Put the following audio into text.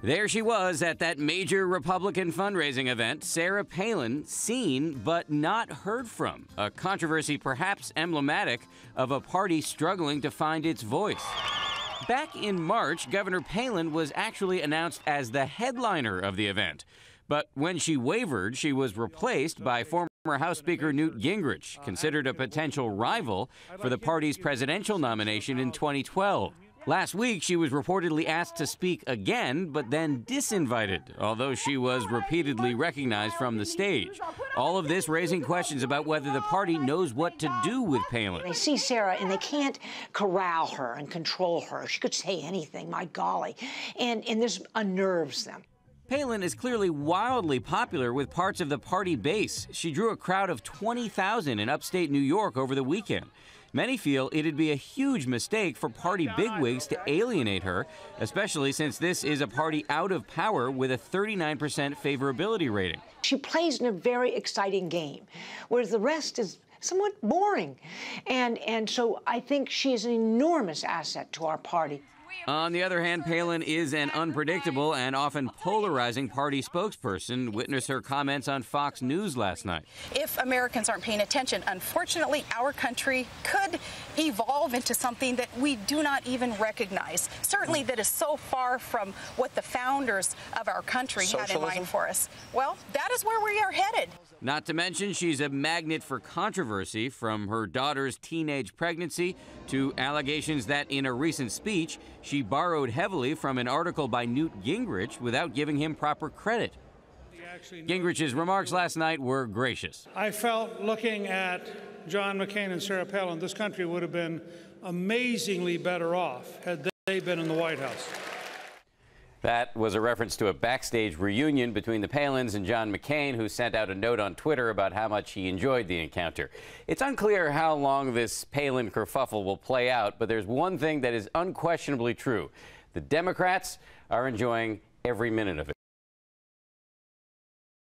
There she was at that major Republican fundraising event, Sarah Palin, seen but not heard from. A controversy perhaps emblematic of a party struggling to find its voice. Back in March, Governor Palin was actually announced as the headliner of the event. But when she wavered, she was replaced by former House Speaker Newt Gingrich, considered a potential rival for the party's presidential nomination in 2012. Last week, she was reportedly asked to speak again, but then disinvited, although she was repeatedly recognized from the stage. All of this raising questions about whether the party knows what to do with Palin. They see Sarah and they can't corral her and control her. She could say anything, my golly. And, and this unnerves them. Palin is clearly wildly popular with parts of the party base. She drew a crowd of 20,000 in upstate New York over the weekend. Many feel it'd be a huge mistake for party bigwigs to alienate her, especially since this is a party out of power with a 39% favorability rating. She plays in a very exciting game, whereas the rest is somewhat boring. And, and so I think she is an enormous asset to our party. On the other hand, Palin is an unpredictable and often polarizing party spokesperson. Witness her comments on Fox News last night. If Americans aren't paying attention, unfortunately, our country could evolve into something that we do not even recognize. Certainly, that is so far from what the founders of our country Socialism. had in mind for us. Well, that is where we are headed. Not to mention, she's a magnet for controversy from her daughter's teenage pregnancy to allegations that in a recent speech, she borrowed heavily from an article by Newt Gingrich without giving him proper credit. Gingrich's remarks last night were gracious. I felt looking at John McCain and Sarah Palin, this country would have been amazingly better off had they been in the White House. That was a reference to a backstage reunion between the Palins and John McCain, who sent out a note on Twitter about how much he enjoyed the encounter. It's unclear how long this Palin kerfuffle will play out, but there's one thing that is unquestionably true. The Democrats are enjoying every minute of it.